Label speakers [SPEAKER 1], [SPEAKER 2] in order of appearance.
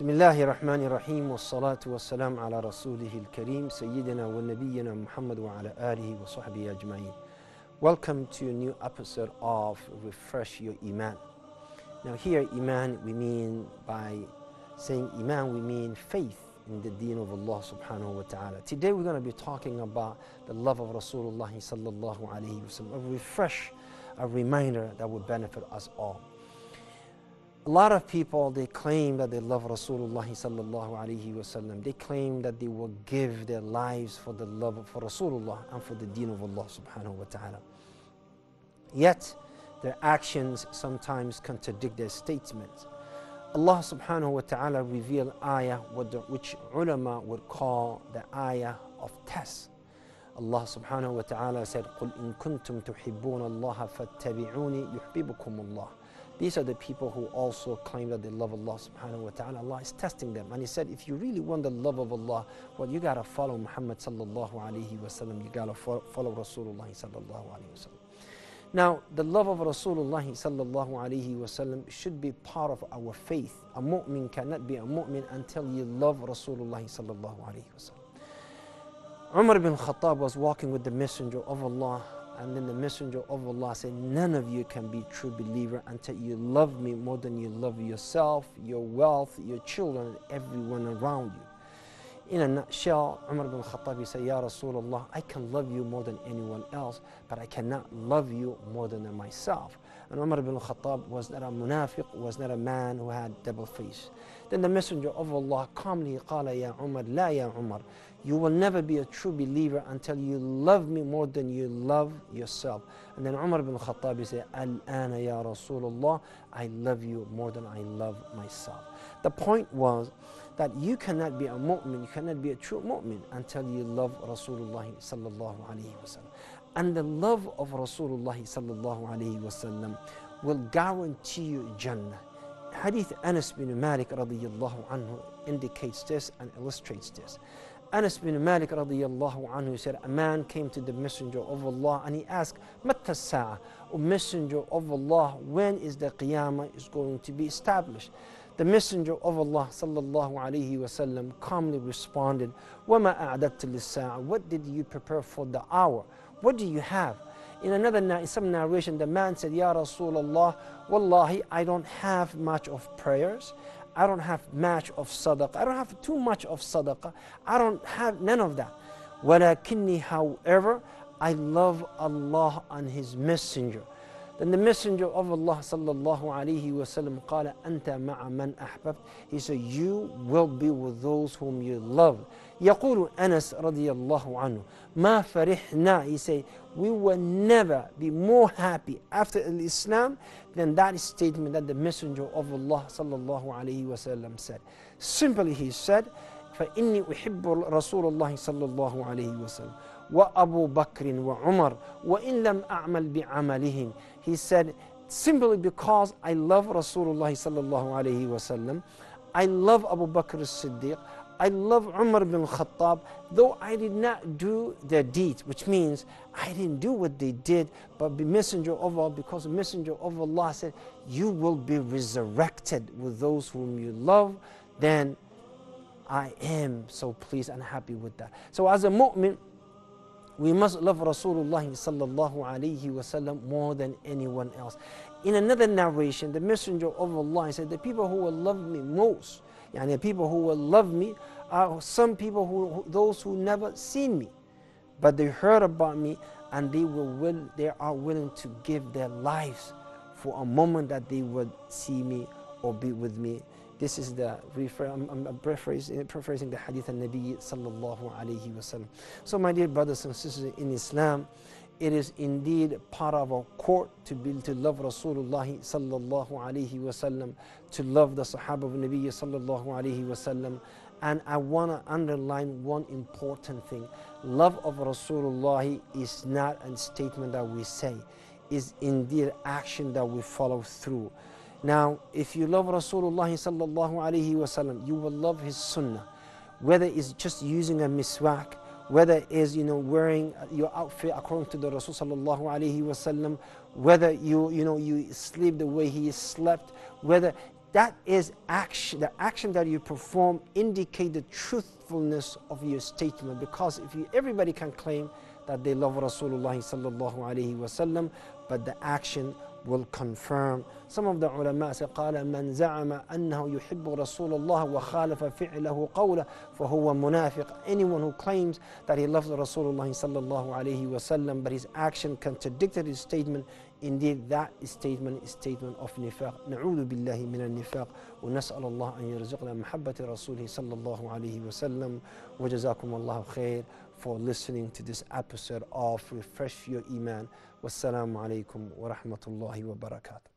[SPEAKER 1] Bismillahirrahmanirrahim ve salatu ve selam ala Rasulihil Kerim, Seyyidina ve Nebiyyina Muhammed ve ala alihi ve. Welcome to a new episode of Refresh Your Iman. Now here Iman we mean by saying Iman we mean faith in the deen of Allah subhanahu wa ta'ala. Today we're going to be talking about the love of Rasulullah sallallahu alayhi wa sallam, a refresh, a reminder that will benefit us all. A lot of people they claim that they love Rasulullah sallallahu alaihi wasallam. They claim that they will give their lives for the love for Rasulullah and for the deen of Allah subhanahu wa ta'ala. Yet their actions sometimes contradict their statements. Allah subhanahu wa ta'ala revealed ayah which ulama would call the ayah of test. Allah subhanahu wa ta'ala said, قُلْ إِن كُنتُمْ تُحِبُّونَ اللَّهَ فَاتَّبِعُونِي يُحْبِبُكُمُ اللَّهُ these are the people who also claim that they love Allah subhanahu wa ta'ala. Allah is testing them. And He said, if you really want the love of Allah, well, you got to follow Muhammad sallallahu alayhi wa sallam. You got to follow Rasulullah sallallahu alayhi wa sallam. Now, the love of Rasulullah sallallahu alayhi wa sallam should be part of our faith. A mu'min cannot be a mu'min until you love Rasulullah sallallahu alayhi wa sallam. Umar ibn Khattab was walking with the Messenger of Allah and then the Messenger of Allah said, None of you can be true believer until you love me more than you love yourself, your wealth, your children, and everyone around you. In a nutshell, Umar ibn Khattab said, Ya Rasulullah, I can love you more than anyone else, but I cannot love you more than myself. And Umar ibn Khattab was not a munafiq, was not a man who had double face. Then the Messenger of Allah calmly قال يا عمر لا يا عمر You will never be a true believer until you love me more than you love yourself. And then Umar ibn Khattab said, Al-ana ya Rasulullah, I love you more than I love myself. The point was that you cannot be a mu'min, you cannot be a true mu'min until you love Rasulullah sallallahu alayhi wasallam. And the love of Rasulullah sallallahu alayhi wasallam will guarantee you Jannah. Hadith Anas bin Malik radiyallahu anhu indicates this and illustrates this. Anas bin Malik radiallahu anhu said, a man came to the Messenger of Allah and he asked, Matta sa'a, O Messenger of Allah, when is the Qiyamah is going to be established? The Messenger of Allah sallallahu alayhi wasallam calmly responded, وَمَا أَعْدَدْتَ لِلسَّاعَةِ What did you prepare for the hour? What do you have? In another, in some narration, the man said, Ya Rasulullah, Wallahi, I don't have much of prayers. I don't have much of sadaqah. I don't have too much of sadaqah. I don't have none of that. وَلَكِنِّي however, I love Allah and His Messenger. Then the Messenger of Allah sallallahu alayhi wa sallam قال أنت مع من أحببت He said, you will be with those whom you love. يقول أنس رضي الله عنه ما فرحنا He said, we will never be more happy after Islam than that statement that the Messenger of Allah sallallahu alayhi wa sallam said. Simply he said, فإني أحب رسول الله صلى الله عليه وسلم وأبو بكر وعمر وإن لم أعمل بعملهم he said simply because I love Rasulullah sallallahu alayhi wasallam I love Abu Bakr as-Siddiq I love Umar bin Khattab though I did not do their deeds which means I didn't do what they did but the messenger of Allah because the messenger of Allah said you will be resurrected with those whom you love then I am so pleased and happy with that so as a mu'min we must love Rasulullah sallallahu alayhi wasallam more than anyone else. In another narration, the Messenger of Allah said, the people who will love me most, yani the people who will love me are some people who, those who never seen me, but they heard about me and they will will, they are willing to give their lives for a moment that they would see me or be with me this is the refer, I'm, I'm paraphrasing, paraphrasing the hadith of Nabi sallallahu alayhi wasallam. So my dear brothers and sisters in Islam, it is indeed part of our court to be to love Rasulullah sallallahu alayhi wasallam, to love the Sahaba of Nabi sallallahu alayhi wasallam. And I want to underline one important thing. Love of Rasulullah is not a statement that we say, is indeed action that we follow through. Now, if you love Rasulullah sallallahu alaihi wasallam, you will love his sunnah. Whether it's just using a miswak, whether it's you know wearing your outfit according to the Rasul sallallahu alaihi wasallam, whether you you know you sleep the way he slept, whether that is action the action that you perform indicate the truthfulness of your statement. Because if you, everybody can claim that they love rasulullah sallallahu alaihi wasallam but the action will confirm some of the ulama say قال من زعم أنه يحب رسول الله وخالف فعله قوله فهو منافق anyone who claims that he loves Rasulullah sallallahu alayhi wasallam but his action contradicted his statement Indeed, that statement is statement of nifaq. نعوذ بالله من النفاق ونسأل الله أن يرزقنا محبة رسوله صلى الله عليه وسلم وجزاكم الله خير for listening to this episode of Refresh Your Iman. Wassalamu alaikum wa rahmatullahi wa barakatuh.